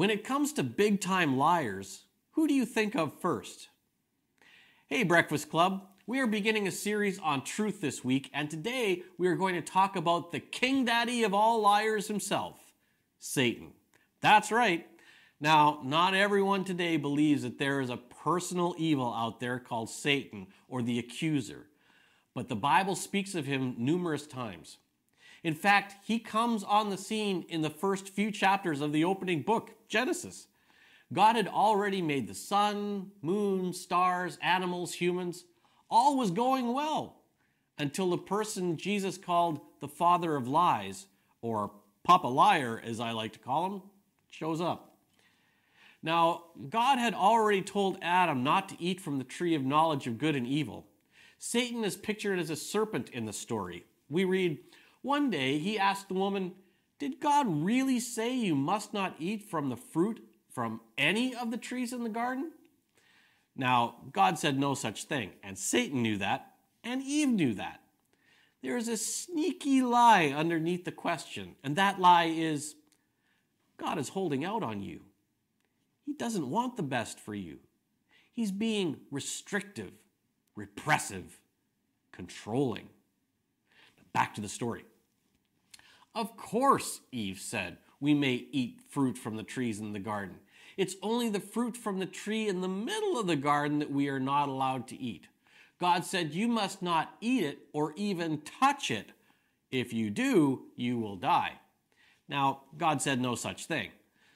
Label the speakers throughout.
Speaker 1: When it comes to big time liars, who do you think of first? Hey, Breakfast Club. We are beginning a series on truth this week, and today we are going to talk about the king daddy of all liars himself, Satan. That's right. Now, not everyone today believes that there is a personal evil out there called Satan or the accuser, but the Bible speaks of him numerous times. In fact, he comes on the scene in the first few chapters of the opening book, Genesis. God had already made the sun, moon, stars, animals, humans. All was going well until the person Jesus called the father of lies, or Papa Liar, as I like to call him, shows up. Now, God had already told Adam not to eat from the tree of knowledge of good and evil. Satan is pictured as a serpent in the story. We read, One day he asked the woman, Did God really say you must not eat from the fruit from any of the trees in the garden? Now, God said no such thing, and Satan knew that, and Eve knew that. There is a sneaky lie underneath the question, and that lie is God is holding out on you. He doesn't want the best for you. He's being restrictive, repressive, controlling. Back to the story. Of course, Eve said, we may eat fruit from the trees in the garden. It's only the fruit from the tree in the middle of the garden that we are not allowed to eat. God said, You must not eat it or even touch it. If you do, you will die. Now, God said no such thing.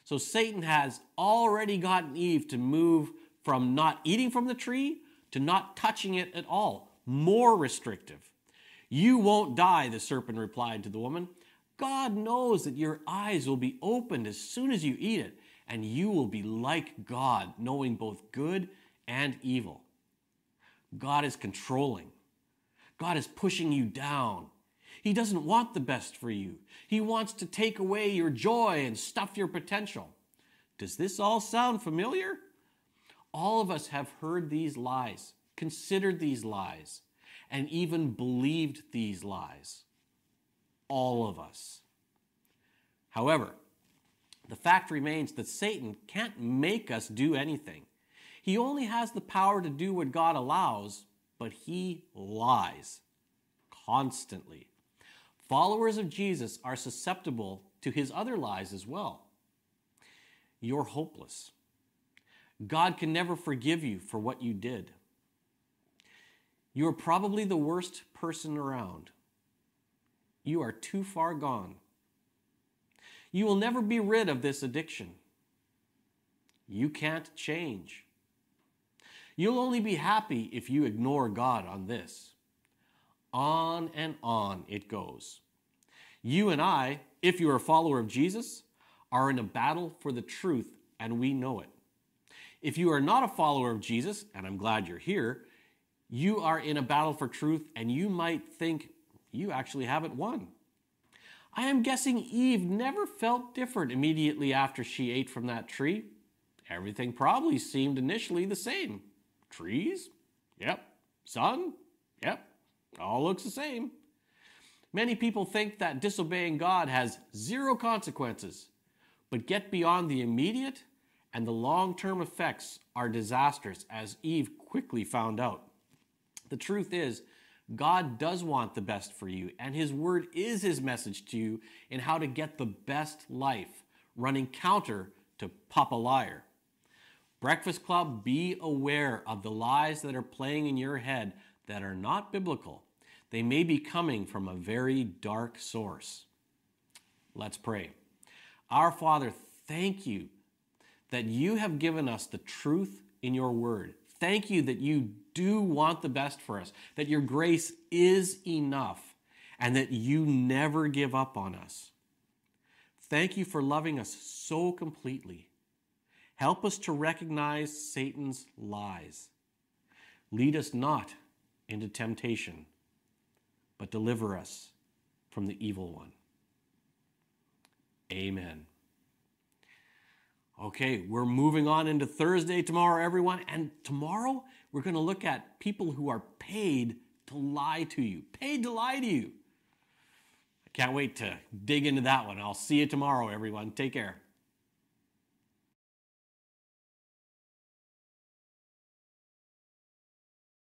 Speaker 1: So Satan has already gotten Eve to move from not eating from the tree to not touching it at all, more restrictive. You won't die, the serpent replied to the woman. God knows that your eyes will be opened as soon as you eat it, and you will be like God, knowing both good and evil. God is controlling. God is pushing you down. He doesn't want the best for you. He wants to take away your joy and stuff your potential. Does this all sound familiar? All of us have heard these lies, considered these lies, and even believed these lies all of us. However, the fact remains that Satan can't make us do anything. He only has the power to do what God allows, but he lies constantly. Followers of Jesus are susceptible to his other lies as well. You're hopeless. God can never forgive you for what you did. You're probably the worst person around you are too far gone. You will never be rid of this addiction. You can't change. You'll only be happy if you ignore God on this. On and on it goes. You and I, if you're a follower of Jesus, are in a battle for the truth, and we know it. If you are not a follower of Jesus, and I'm glad you're here, you are in a battle for truth, and you might think you actually haven't won. I am guessing Eve never felt different immediately after she ate from that tree. Everything probably seemed initially the same. Trees? Yep. Sun? Yep. All looks the same. Many people think that disobeying God has zero consequences, but get beyond the immediate and the long term effects are disastrous, as Eve quickly found out. The truth is, God does want the best for you, and His Word is His message to you in how to get the best life, running counter to Papa Liar. Breakfast Club, be aware of the lies that are playing in your head that are not biblical. They may be coming from a very dark source. Let's pray. Our Father, thank you that you have given us the truth in your word. Thank you that you do want the best for us, that your grace is enough, and that you never give up on us. Thank you for loving us so completely. Help us to recognize Satan's lies. Lead us not into temptation, but deliver us from the evil one. Amen. Okay, we're moving on into Thursday tomorrow, everyone. And tomorrow, we're going to look at people who are paid to lie to you. Paid to lie to you. I can't wait to dig into that one. I'll see you tomorrow, everyone. Take care.